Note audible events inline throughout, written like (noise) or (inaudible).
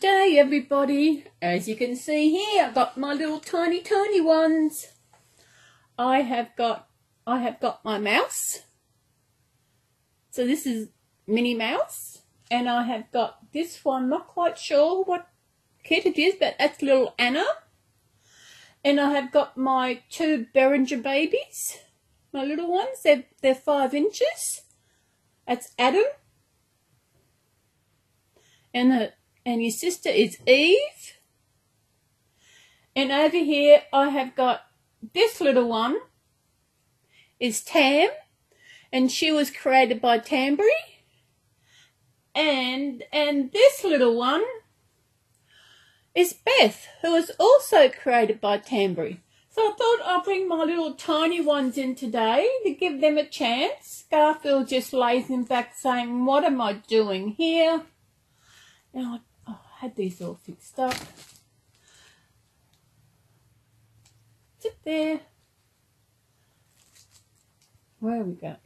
Day, everybody. As you can see here, I've got my little tiny, tiny ones. I have got, I have got my mouse. So this is Minnie Mouse, and I have got this one. Not quite sure what kit it is, but that's little Anna. And I have got my two Berenguer babies, my little ones. They're they're five inches. That's Adam. And the and your sister is Eve. And over here I have got this little one is Tam and she was created by Tambury. And and this little one is Beth, who was also created by Tambury. So I thought I'll bring my little tiny ones in today to give them a chance. Garfield just lays them back saying, what am I doing here? Now had these all fixed up. There. Where we go?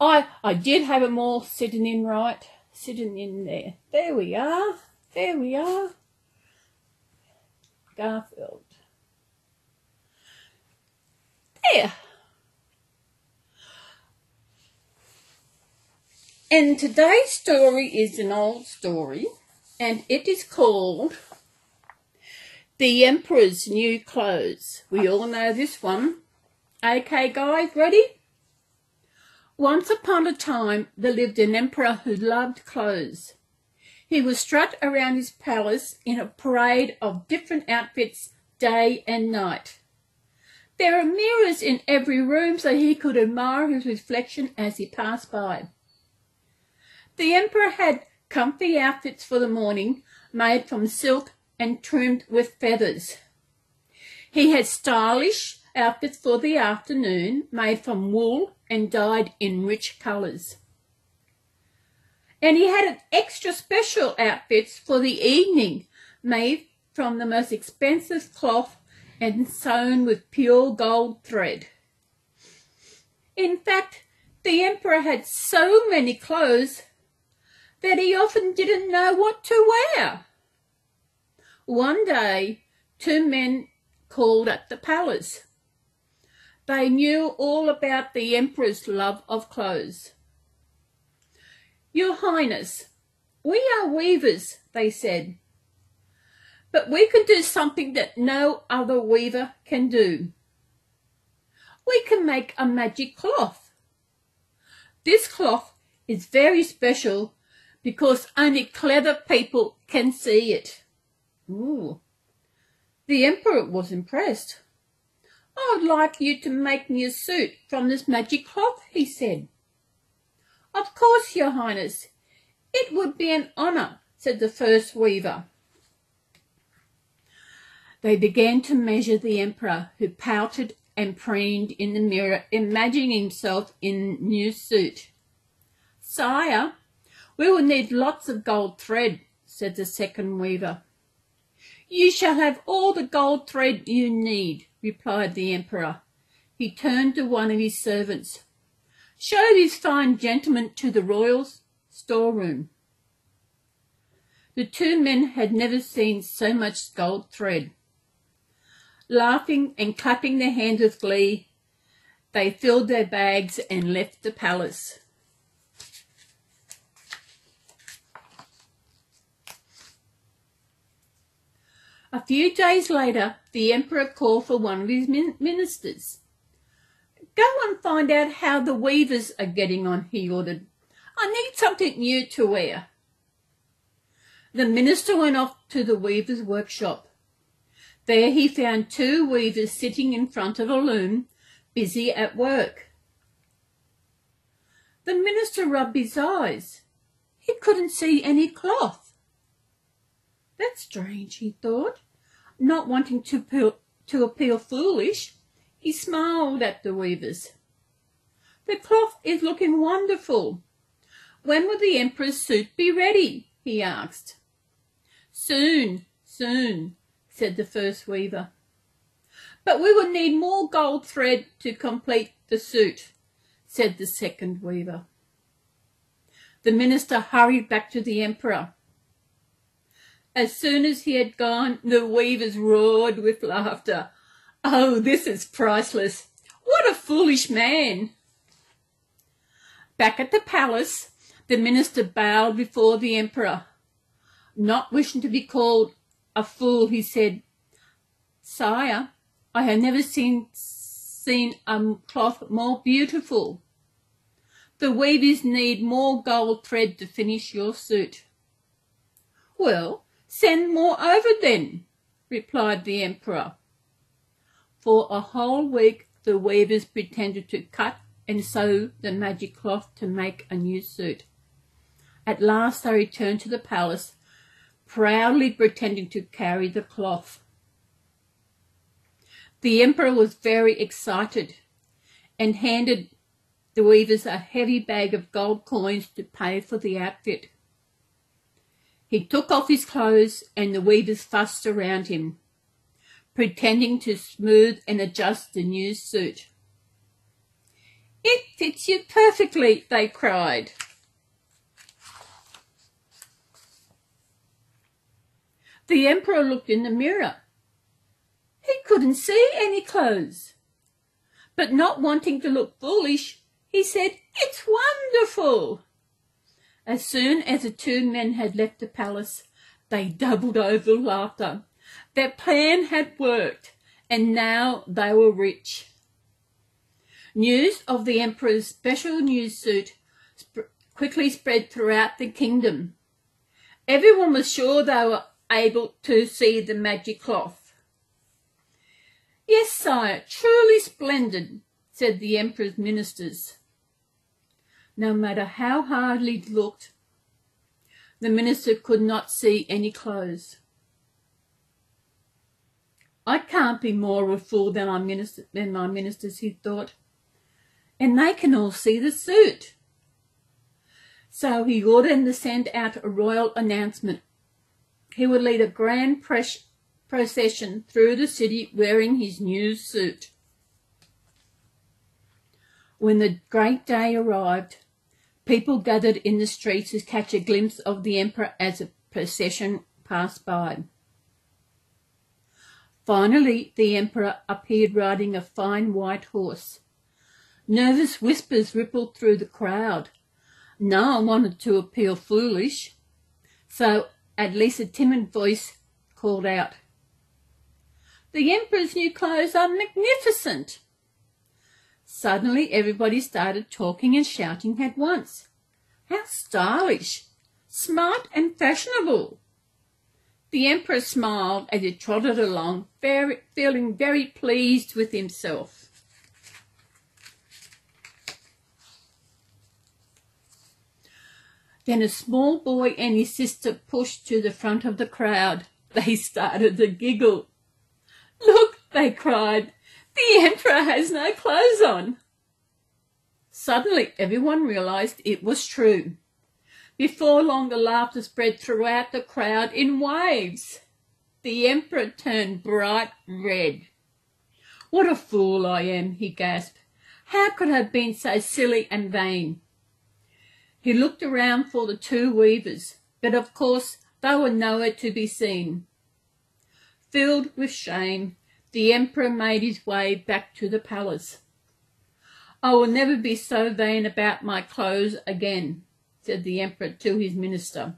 I I did have them all sitting in right, sitting in there. There we are. There we are. Garfield. There. And today's story is an old story and it is called The Emperor's New Clothes. We all know this one. Okay, guys, ready? Once upon a time, there lived an emperor who loved clothes. He would strut around his palace in a parade of different outfits day and night. There were mirrors in every room so he could admire his reflection as he passed by. The emperor had comfy outfits for the morning made from silk and trimmed with feathers. He had stylish outfits for the afternoon made from wool and dyed in rich colours. And he had extra special outfits for the evening made from the most expensive cloth and sewn with pure gold thread. In fact, the emperor had so many clothes that he often didn't know what to wear. One day, two men called at the palace. They knew all about the emperor's love of clothes. Your Highness, we are weavers, they said, but we can do something that no other weaver can do. We can make a magic cloth. This cloth is very special because only clever people can see it. Ooh. The emperor was impressed. I would like you to make me a suit from this magic cloth, he said. Of course, your highness. It would be an honour, said the first weaver. They began to measure the emperor, who pouted and preened in the mirror, imagining himself in new suit. Sire, we will need lots of gold thread, said the second weaver. You shall have all the gold thread you need, replied the emperor. He turned to one of his servants. Show this fine gentleman to the royal storeroom. The two men had never seen so much gold thread. Laughing and clapping their hands with glee, they filled their bags and left the palace. A few days later, the emperor called for one of his ministers. Go and find out how the weavers are getting on, he ordered. I need something new to wear. The minister went off to the weaver's workshop. There he found two weavers sitting in front of a loom, busy at work. The minister rubbed his eyes. He couldn't see any cloth. That's strange, he thought. Not wanting to appeal, to appear foolish, he smiled at the weavers. The cloth is looking wonderful. When will the emperor's suit be ready? he asked. Soon, soon, said the first weaver. But we will need more gold thread to complete the suit, said the second weaver. The minister hurried back to the emperor. As soon as he had gone, the weavers roared with laughter. Oh, this is priceless. What a foolish man. Back at the palace, the minister bowed before the emperor. Not wishing to be called a fool, he said, Sire, I have never seen, seen a cloth more beautiful. The weavers need more gold thread to finish your suit. Well, send more over then, replied the emperor. For a whole week the weavers pretended to cut and sew the magic cloth to make a new suit. At last they returned to the palace, proudly pretending to carry the cloth. The emperor was very excited and handed the weavers a heavy bag of gold coins to pay for the outfit. He took off his clothes and the weavers fussed around him, pretending to smooth and adjust the new suit. It fits you perfectly, they cried. The emperor looked in the mirror. He couldn't see any clothes. But not wanting to look foolish, he said, It's wonderful. As soon as the two men had left the palace, they doubled over with laughter. Their plan had worked, and now they were rich. News of the emperor's special news suit sp- quickly spread throughout the kingdom. Everyone was sure they were able to see the magic cloth. Yes, sire, truly splendid, said the emperor's ministers. No matter how hard he looked, the minister could not see any clothes. I can't be more of a fool than, my minister, than my ministers, he thought and they can all see the suit. So he ordered them to send out a royal announcement. He would lead a grand pres- procession through the city wearing his new suit. When the great day arrived, people gathered in the streets to catch a glimpse of the emperor as the procession passed by. Finally, the emperor appeared riding a fine white horse. Nervous whispers rippled through the crowd. No one wanted to appear foolish, so at least a timid voice called out, The Emperor's new clothes are magnificent! Suddenly everybody started talking and shouting at once. How stylish! Smart and fashionable! The Emperor smiled as he trotted along, very, feeling very pleased with himself. Then a small boy and his sister pushed to the front of the crowd. They started to giggle. Look, they cried, the emperor has no clothes on. Suddenly everyone realized it was true. Before long the laughter spread throughout the crowd in waves. The emperor turned bright red. What a fool I am, he gasped. How could I have been so silly and vain? He looked around for the two weavers, but of course they were nowhere to be seen. Filled with shame, the emperor made his way back to the palace. I will never be so vain about my clothes again, said the emperor to his minister,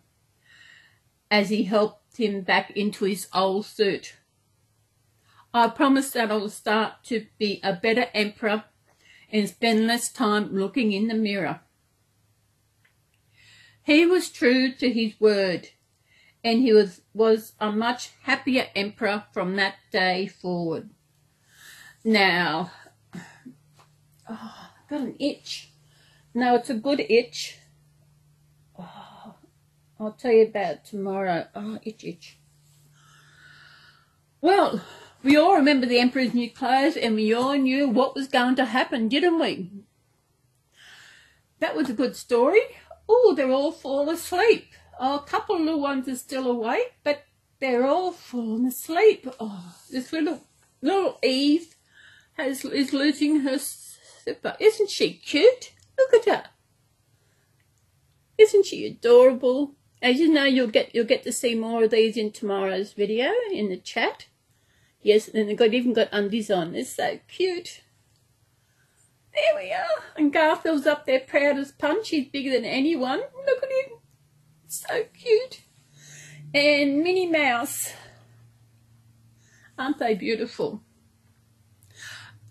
as he helped him back into his old suit. I promise that I will start to be a better emperor and spend less time looking in the mirror. He was true to his word, and he was, was a much happier emperor from that day forward. Now, (sighs) oh, I've got an itch. No, it's a good itch. Oh, (sighs) I'll tell you about it tomorrow. Oh, itch, itch. Well, we all remember the Emperor's new clothes and we all knew what was going to happen, didn't we? That was a good story. Oh, they're all fall asleep. A couple of little ones are still awake, but they're all fallen asleep. Oh, this little little Eve has is losing her slipper. Isn't she cute? Look at her. Isn't she adorable? As you know, you'll get you'll get to see more of these in tomorrow's video in the chat. Yes, and they've got even got undies on. It's so cute. There we are. And Garfield's up there proud as punch. He's bigger than anyone. Look. So cute. And Minnie Mouse. Aren't they beautiful?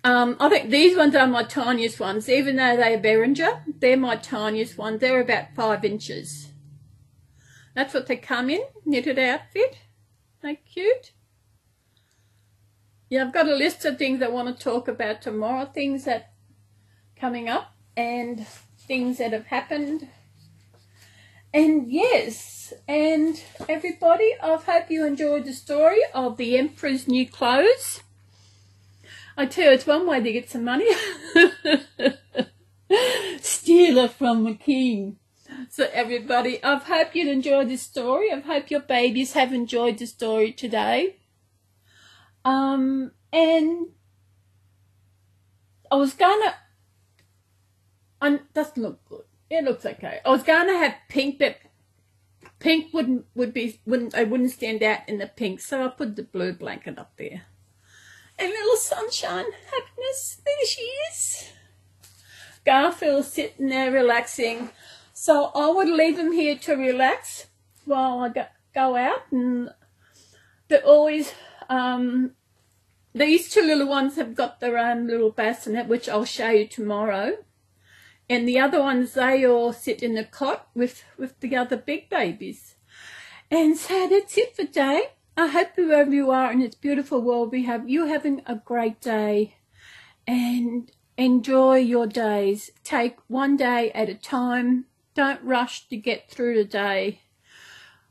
Um, I think these ones are my tiniest ones, even though they're Berenguer. They're my tiniest ones. They're about five inches. That's what they come in, knitted outfit. They're cute. Yeah, I've got a list of things I want to talk about tomorrow, things that coming up and things that have happened. And yes, and everybody, I hope you enjoyed the story of the Emperor's new clothes. I tell you, it's one way to get some money. (laughs) Steal it from the king. So everybody, I hope you enjoyed this story. I hope your babies have enjoyed the story today. Um, and I was gonna, and doesn't look good. It looks okay. I was gonna have pink, but pink wouldn't would be wouldn't I wouldn't stand out in the pink, so I put the blue blanket up there. A little sunshine, happiness. There she is. Garfield sitting there relaxing. So I would leave him here to relax while I go, go out. And they're always, um, these two little ones have got their own little bassinet, which I'll show you tomorrow. And the other ones, they all sit in the cot with, with the other big babies. And so that's it for today. I hope wherever you are in this beautiful world we have, you having a great day and enjoy your days. Take one day at a time. Don't rush to get through the day.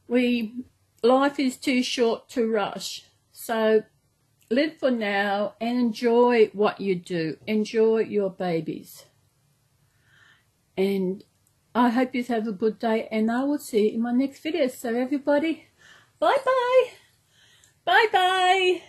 We life is too short to rush. So live for now and enjoy what you do. Enjoy your babies. And I hope you have a good day and I will see you in my next video. So everybody, bye-bye. Bye-bye.